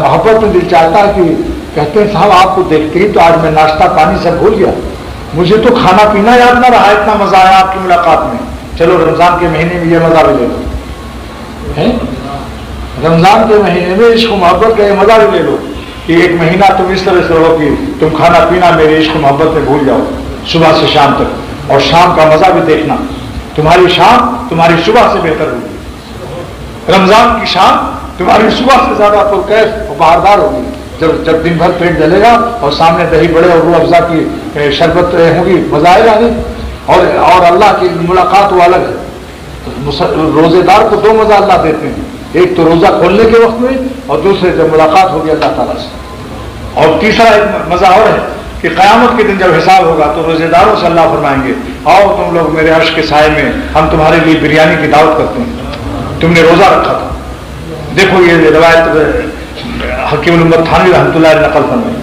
मोहब्बत में दिल चाहता है कि कहते हैं, साहब, आपको देखते ही तो आज मैं नाश्ता पानी सब भूल गया। मुझे तो खाना पीना याद ना रहा, इतना मज़ा आया आपकी मुलाकात में। चलो, रमज़ान के महीने में ये मज़ा भी ले लो। है? रमज़ान के महीने में इश्क मोहब्बत का ये मज़ा भी ले लो कि एक महीना तुम इस तरह से रहो कि तुम खाना पीना मेरे इश्क मोहब्बत में भूल जाओ, सुबह से शाम तक। और शाम का मज़ा भी देखना। तुम्हारी शाम तुम्हारी सुबह से बेहतर होगी। रमज़ान की शाम तुम्हारी सुबह से ज़्यादा और बहारदार होगी। जब जब दिन भर पेट जलेगा और सामने दही बड़े और रूह अफजा की शरबत होगी, मज़ा आएगा नहीं और और अल्लाह की मुलाकात वो अलग है। रोजेदार को दो मज़ा अल्लाह देते हैं। एक तो रोजा खोलने के वक्त में और दूसरे जब मुलाकात होगी अल्लाह ताला से। और तीसरा एक मज़ा और है कि कयामत के दिन जब हिसाब होगा तो रोजेदारों से अल्लाह फरमाएँगे, आओ तुम लोग मेरे अर्श के साय में, हम तुम्हारे लिए बिरयानी की दावत करते हैं। तुमने रोजा रखा था। देखो ये रवायत हकीम थानवी रहमतुल्लाह नकल फरमाई।